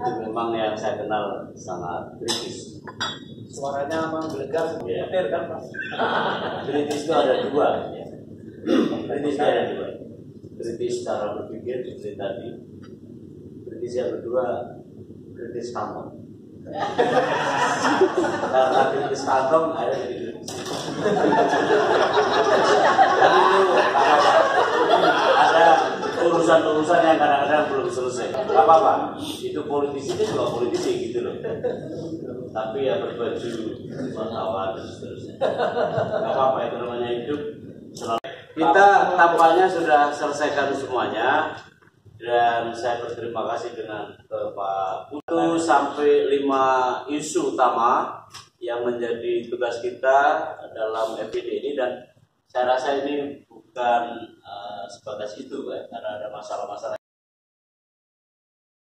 itu memang yang saya kenal sangat kritis. Suaranya menggelegar seperti Iya. petir kan Pak? Kritis itu ada dua. Ya. Kritis itu ada dua. Kritis cara berpikir seperti tadi. Kritis yang kedua, kritis kantong. Karena kritis kantong ada di kritis. Dan itu ada urusan-urusan yang kadang-kadang belum selesai. Gak apa-apa. Itu politisi itu juga politisi gitu loh. Tapi ya berbaju wartawan dan seterusnya. Gak apa-apa itu namanya hidup. Kita tampaknya sudah selesaikan semuanya dan saya berterima kasih dengan ke Pak Putu sampai lima isu utama yang menjadi tugas kita dalam FPD ini dan saya rasa ini bukan eh, sebatas itu ya, karena ada masalah-masalah